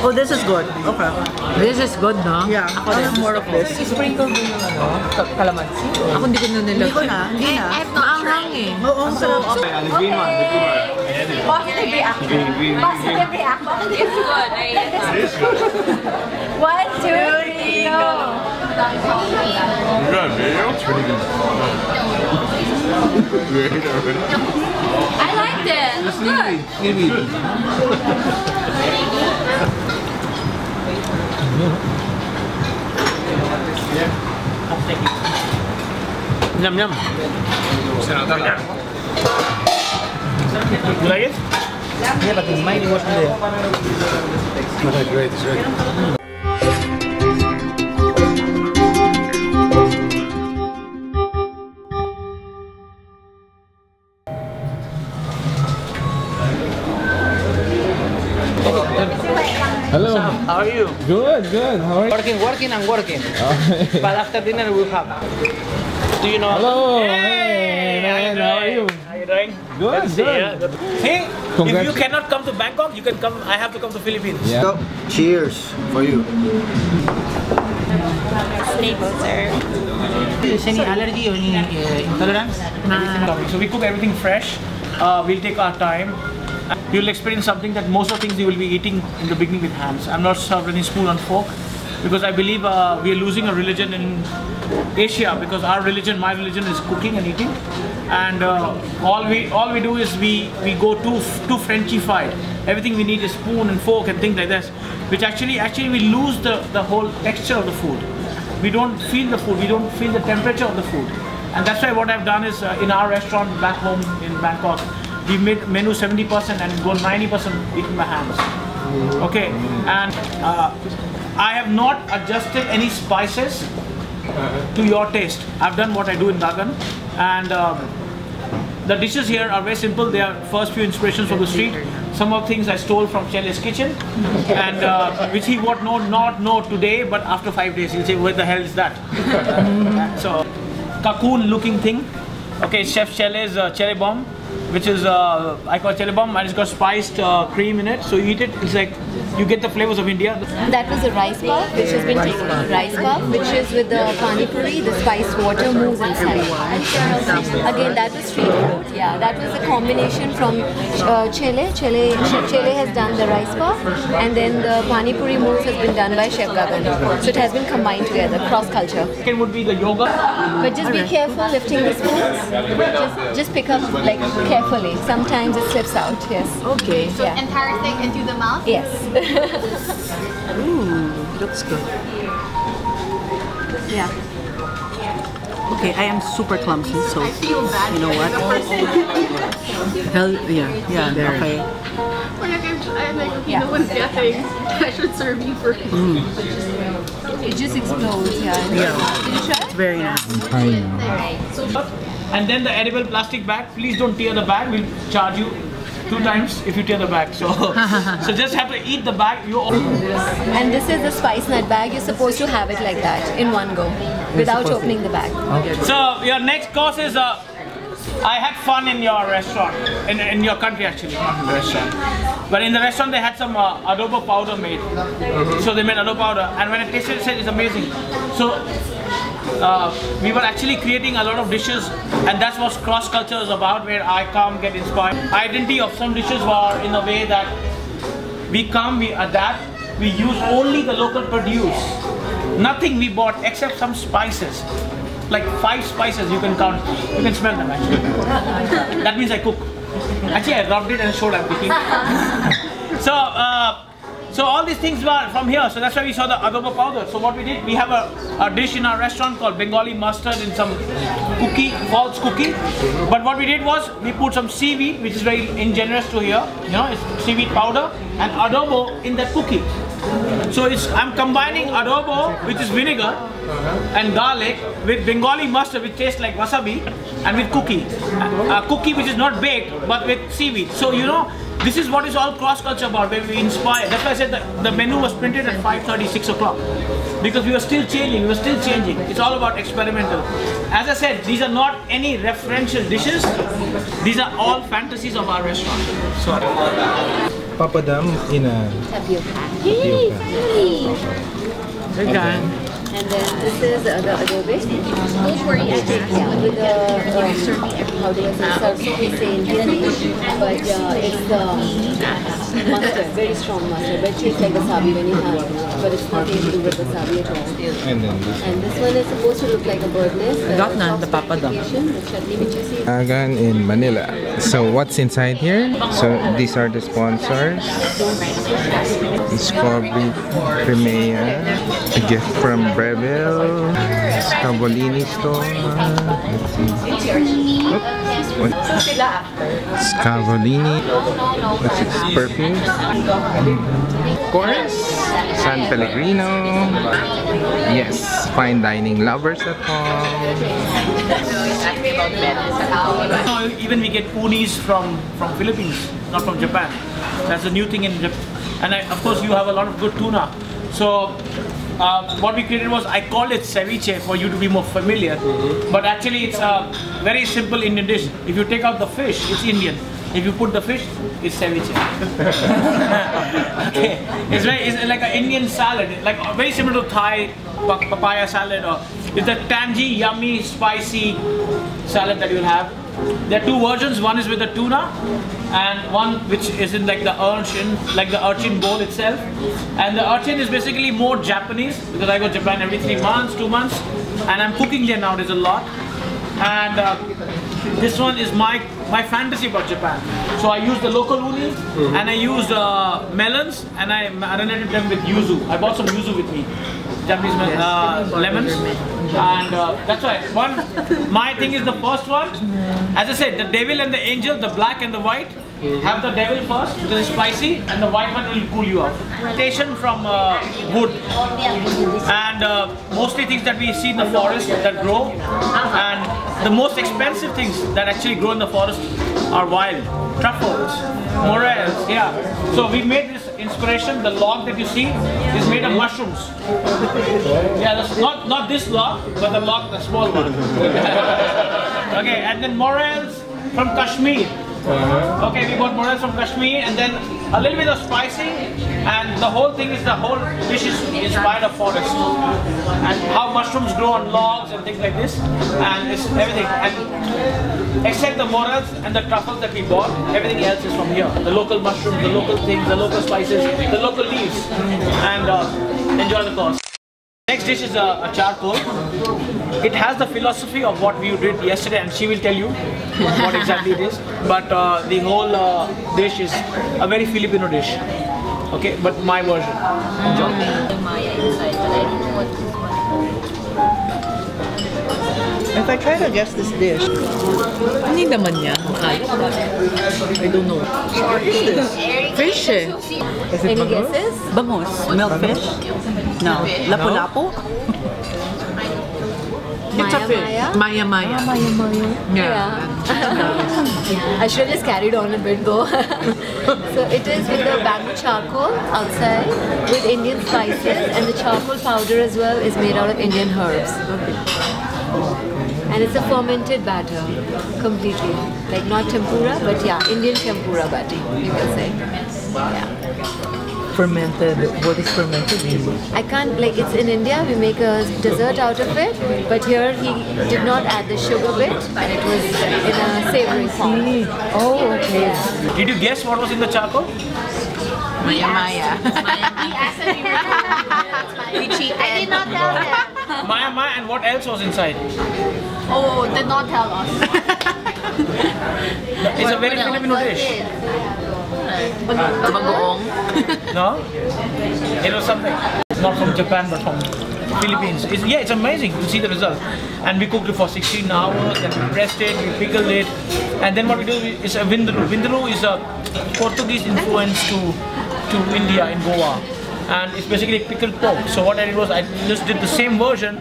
Oh, this is good. Okay. This is good, no? Yeah, Ako I rin. have more of this. I-sprinkle mo yung ano, ka- calamansi. Ako hindi ko na nilagay. Hindi ko na, hindi na. I have not Maanghang tried. eh. Oo, ang sarap. And the green one, the green one. Positive reaction. Green, green, Positive reaction. It's good. I One, two, three, go. Good, video? It's really good. Great already. This. It's good. Yum yum. You like it? Yeah, but in mine wasn't there. Okay, great, it's great. Hmm. Good, good. How are you? Working, working, and working. But after dinner we'll have. Do you know? Hello. Hey, Hey, man. How are you? How you doing? Good, to see good. you. Good to- See, if you cannot come to Bangkok, you can come. I have to come to Philippines. Yeah. So, cheers for you. Is any allergy or any uh, intolerance? So we cook everything fresh. Uh, we'll take our time. You'll experience something that most of the things you will be eating in the beginning with hands. I'm not served any spoon and fork because I believe uh, we are losing a religion in Asia because our religion, my religion, is cooking and eating, and uh, all we all we do is we we go too too Frenchified. Everything we need is spoon and fork and things like this, which actually actually we lose the the whole texture of the food. We don't feel the food. We don't feel the temperature of the food. And that's why what I've done is uh, in our restaurant back home in Bangkok, made menu 70% and go 90% eaten my hands. Okay, and uh, I have not adjusted any spices to your taste. I've done what I do in Gaggan, and um, the dishes here are very simple. They are first few inspirations from the street. Some of things I stole from Chele's kitchen, and uh, which he would know not know today, but after five days he'll say, "Where the hell is that?" so, cocoon-looking thing. Okay, Chef Chele's uh, chele bomb, which is uh, I call chele bomb, and it's got spiced uh, cream in it. So you eat it, it's like you get the flavors of India. That was a rice puff, which has been taken. Rice puff, which is with the pani puri, the spiced water moves inside. Again, that was street food. Yeah, that was a combination from uh, Chele. Chele. Chef Chele has done the rice puff, and then the pani puri moves has been done by Chef Gaggan. So it has been combined together, cross culture. Second would be the yoga. But just be careful lifting the spoons. Just, just pick up like carefully. Sometimes it slips out. Yes. Okay. Yeah. entire thing into the mouth? Yes. Ooh, looks good. yeah. Okay, I am super clumsy, so I feel bad. you know what? Hell, yeah, yeah, there. Okay. Like, I'm, I'm like, okay, Yeah. no one's getting. I should serve you first. Mm. It just explodes. Yeah. Yeah. Did you try? Very nice. And then the edible plastic bag. Please don't tear the bag. We'll charge you two times if you tear the bag. So, so just have to eat the bag. You And this is the spice nut bag. You're supposed to have it like that in one go, without opening the bag. Okay. So your next course is uh, I had fun in your restaurant, in, in your country actually, not in the restaurant. But in the restaurant they had some uh, adobo powder made. So they made adobo powder, and when I tasted it, I said it's amazing. So uh, we were actually creating a lot of dishes, and that's what cross culture is about, where I come, get inspired. Identity of some dishes were in a way that we come, we adapt, we use only the local produce. Nothing we bought except some spices. Like five spices you can count. You can smell them actually. that means I cook. Actually I rubbed it and showed cooking. so uh, so all these things were from here. So that's why we saw the adobo powder. So what we did, we have a, a dish in our restaurant called Bengali mustard in some cookie, false cookie. But what we did was we put some seaweed, which is very ingenuous to here. You know, it's seaweed powder and adobo in that cookie. So it's I'm combining adobo, which is vinegar, and garlic with Bengali mustard, which tastes like wasabi, and with cookie. A cookie which is not baked, but with seaweed. So you know, this is what is all cross culture about, where we inspire. That's why I said that the menu was printed at 5:30, 6 o'clock, because we were still changing. We were still changing. It's all about experimental. As I said, these are not any referential dishes. These are all fantasies of our restaurant. So. papadum in a Tapioca. tapioca. And then this is uh, the adobe. Don't worry, I just Yeah, with the um, how do I say sarson we say in Hindi, but uh, it's um, mustard, very strong mustard, but it tastes like wasabi when you have it, but it's nothing to do with wasabi at all. And then this. And this one is supposed to look like a bird nest. The Got na, top the papadum. spherification, The chutney which you see. Gaggan in Manila. So what's inside here? So these are the sponsors. Discovery Primea. A gift from Breville. Scavolini store. Let's see. What? Scavolini. What's its perfume? Of course, San Pellegrino. Yes, fine dining lovers at home. No, even we get unis from from Philippines, not from Japan. That's a new thing in Japan. And I, of course, you have a lot of good tuna. So uh, what we created was I called it ceviche for you to be more familiar. But actually, it's a very simple Indian dish. If you take out the fish, it's Indian. If you put the fish, it's ceviche. okay, it's very it's like an Indian salad, like very similar to Thai papaya salad, or it's a tangy, yummy, spicy salad that you'll have. There are two versions. One is with the tuna, and one which is in like the urchin, like the urchin bowl itself. And the urchin is basically more Japanese because I go to Japan every three months, two months, and I'm cooking there nowadays a lot. And uh, this one is my my fantasy about Japan. So I use the local uni, and I used uh, melons, and I marinated them with yuzu. I bought some yuzu with me. Japanese uh, lemons, and uh, that's why one. My thing is the first one. As I said, the devil and the angel, the black and the white. Have the devil first because it's spicy, and the white one will cool you off. Station from uh, wood, and uh, mostly things that we see in the forest that grow, and the most expensive things that actually grow in the forest are wild truffles, morels. Yeah. So we made this inspiration. The log that you see is made of mushrooms. Yeah, that's not not this log, but the log, the small one. okay, and then morels from Kashmir. Uh-huh. Okay, we got morels from Kashmir, and then a little bit of spicing, and the whole thing is the whole dish is inspired of forest and how mushrooms grow on logs and things like this, and it's everything. And except the morels and the truffles that we bought, everything else is from here. The local mushrooms, the local things, the local spices, the local leaves, and uh, enjoy the course. Next dish is a, a charcoal. It has the philosophy of what we did yesterday, and she will tell you what exactly it is. But uh, the whole uh, dish is a very Filipino dish. Okay, but my version. If I try to guess this dish, Hindi naman yan. I don't know. What is this? Fish eh. Is it Any bangus? guesses? Bangus. Milkfish? No. Lapu-lapu? It's a Maya fish. Maya? Maya Maya. Maya Maya. Yeah. I should have just carried on a bit though. so it is with the bamboo charcoal outside with Indian spices and the charcoal powder as well is made out of Indian herbs. And it's a fermented batter completely. Like not tempura, but yeah, Indian tempura batter, you can say. Yeah. Fermented. What is fermented mean? I can't like it's in India we make a dessert out of it, but here he did not add the sugar bit and it was in a savory form. Oh, okay. Did you guess what was in the charcoal? Maya Maya. He asked if we We cheated. I did not tell them. Maya Maya, and what else was inside? Oh, did not tell us. It's a very Filipino dish. Bagoong. No? It was something. Not from Japan, but from Philippines. It's, yeah, it's amazing to see the result. And we cooked it for 16 hours, then we pressed it, we pickled it, and then what we do is a vindaloo. Vindaloo is a Portuguese influence to to India in Goa. And it's basically pickled pork. So what I did was I just did the same version.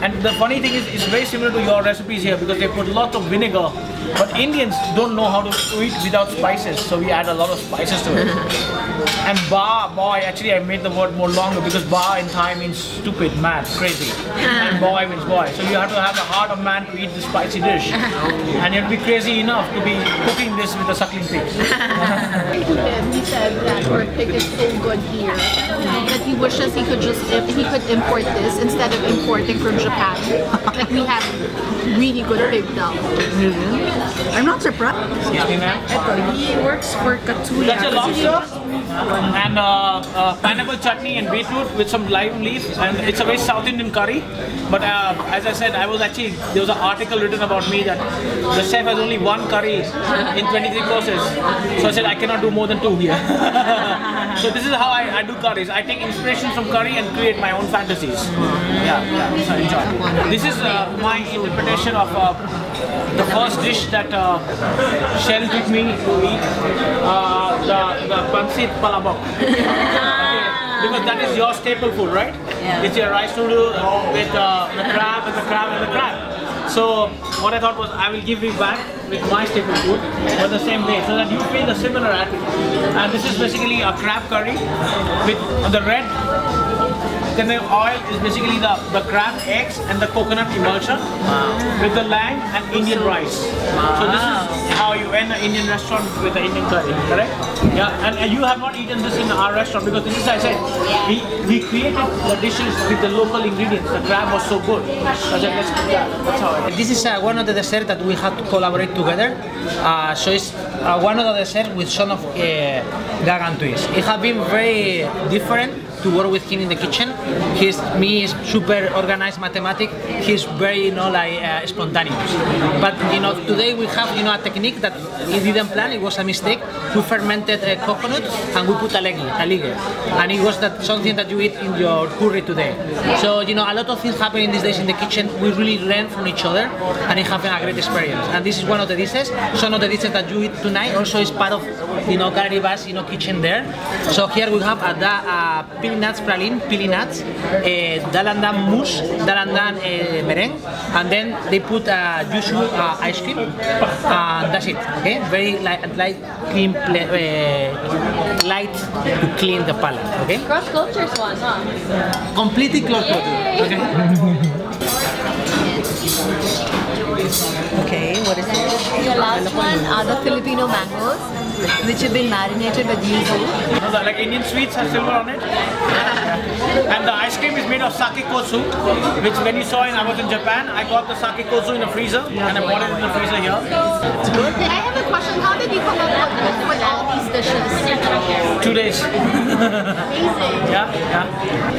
And the funny thing is, it's very similar to your recipes here because they put lots of vinegar. But Indians don't know how to eat without spices, so we add a lot of spices to it. And ba, boy, actually I made the word more longer because ba in Thai means stupid, mad, crazy. And boy means boy. So you have to have the heart of man to eat this spicy dish. And you have to be crazy enough to be cooking this with a suckling pig. him, he said that our pig is so good here that he wishes he could just if he could import this instead of importing from Japan. like we have really good pig now. I'm not surprised. Excuse me, ma'am. He works for Katuya. That's a lobster and uh, uh, pineapple chutney and beetroot with some lime leaf and it's a very South Indian curry. But uh, as I said, I was actually there was an article written about me that the chef has only one curry in 23 courses. So I said I cannot do more than two here. so this is how I, I do curries. I take inspiration from curry and create my own fantasies. Yeah, yeah. So enjoy. This is uh, my interpretation of uh, the first dish that uh, Chele took me to eat. Uh, the the pansit palabok. Because that is your staple food, right? Yeah. It's your rice noodle with uh, the crab and the crab and the crab. So what I thought was I will give you back with my staple food, for the same day so that you feel the similar attitude. And this is basically a crab curry with the red then the oil is basically the, the crab eggs and the coconut emulsion with the lamb and Indian rice. So this is how you end an Indian restaurant with the Indian curry, correct? Yeah, and, and you have not eaten this in our restaurant because this is I said we, we created the dishes with the local ingredients. The crab was so good. So I said, let's do that. That's how This is uh, one of the desserts that we have to collaborate together. Uh, so it's uh, one of the desserts with some of uh, Gaggan twist. It has been very different to work with him in the kitchen. He's me is super organized mathematic. He's very you know like uh, spontaneous. But you know today we have you know a technique that he didn't plan. It was a mistake. We fermented uh, coconut and we put a a liger, and it was that something that you eat in your curry today. So you know a lot of things happen in these days in the kitchen. We really learn from each other and it having a great experience. And this is one of the dishes. Some of the dishes that you eat tonight also is part of you know Garibas you know kitchen there. So here we have a, da, a pili nuts praline, pili nuts, uh, dalandan mousse, dalandan uh, meringue, and then they put uh, yuzu uh, ice cream. And that's it. Okay, very light, light clean, uh, light to clean the palate. Okay, Cross cultures one, huh? completely closed bottle. Okay. Okay, what is it? The last one are the Filipino mangoes, which have been marinated with yuzu. You know, the, like Indian sweets have silver on it. And the ice cream is made of sake kasu, which when you saw in I was in Japan, I got the sake kasu in the freezer and I bought it in the freezer here. It's good. I have a question. How did you come up with, with all these dishes? Two days. Amazing. Yeah, yeah.